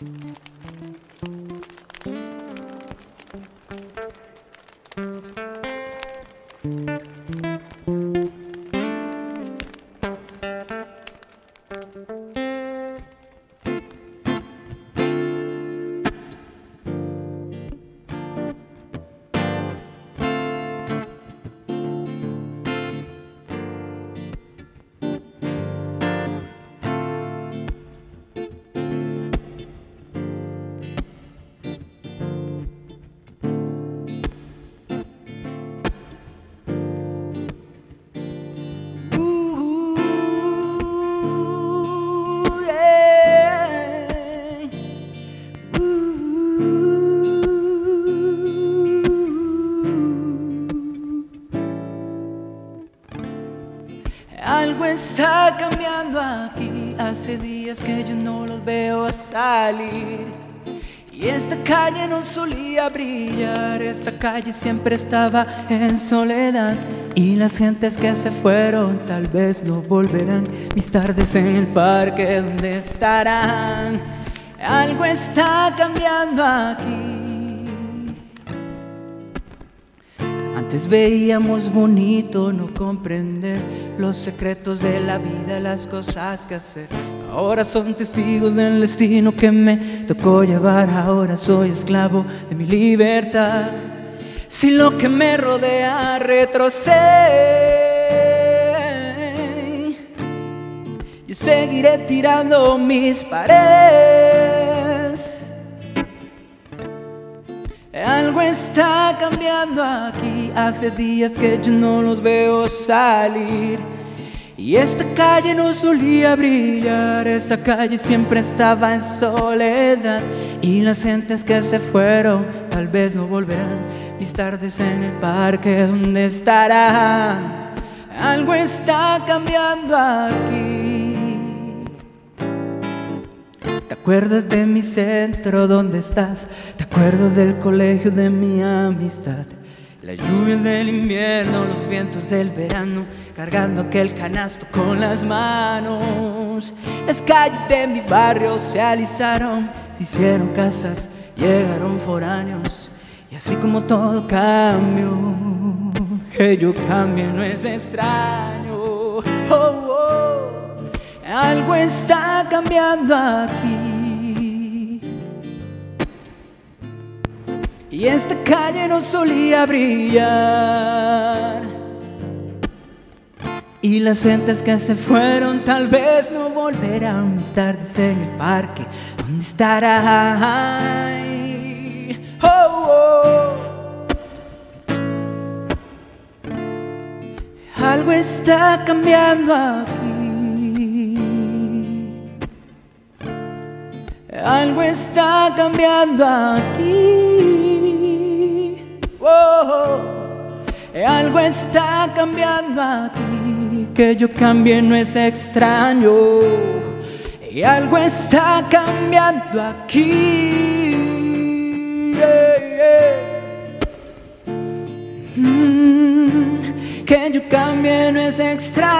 Thank you. Algo está cambiando aquí, hace días que yo no los veo salir. Y esta calle no solía brillar, esta calle siempre estaba en soledad. Y las gentes que se fueron tal vez no volverán, mis tardes en el parque, ¿dónde estarán? Algo está cambiando aquí. Antes veíamos bonito no comprender los secretos de la vida, las cosas que hacer. Ahora son testigos del destino que me tocó llevar. Ahora soy esclavo de mi libertad. Si lo que me rodea retrocede, yo seguiré tirando mis paredes. Está cambiando aquí, hace días que yo no los veo salir. Y esta calle no solía brillar, esta calle siempre estaba en soledad. Y las gentes que se fueron tal vez no volverán. Mis tardes en el parque, ¿dónde estarán? Algo está cambiando aquí. ¿Te acuerdas de mi centro? ¿Dónde estás? ¿Te acuerdas del colegio de mi amistad? La lluvia del invierno, los vientos del verano, cargando aquel canasto con las manos. Las calles de mi barrio se alisaron, se hicieron casas, llegaron foráneos. Y así como todo cambio, que yo cambie no es extraño. Oh. Algo está cambiando aquí. Y esta calle no solía brillar. Y las gentes que se fueron tal vez no volverán mis tardes en el parque. ¿Dónde estarán? Oh, oh. Algo está cambiando aquí. Algo está cambiando aquí. Oh, algo está cambiando aquí. Que yo cambie no es extraño. Y algo está cambiando aquí. Mm, que yo cambie no es extraño.